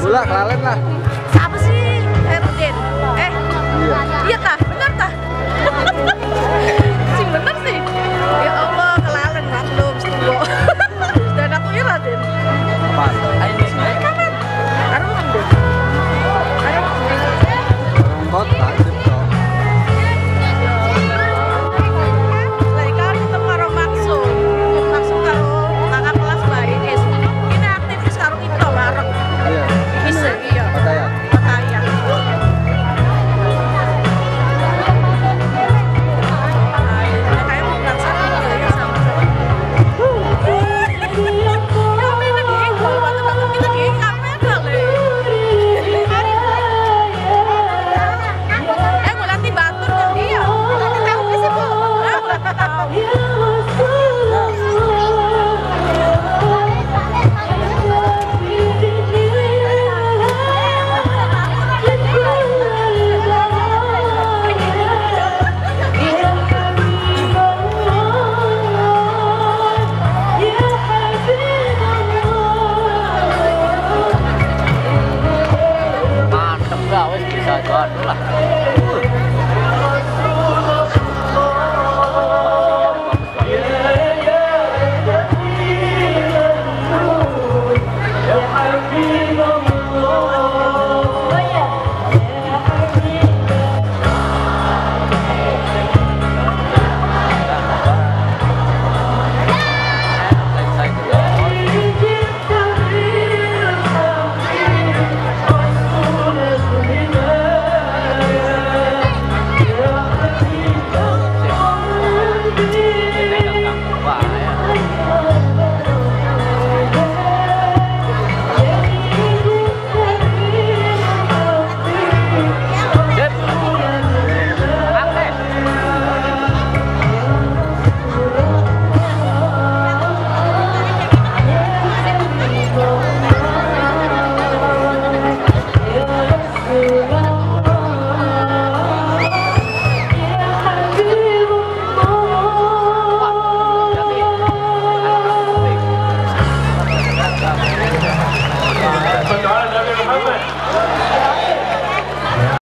Gula kelalen lah.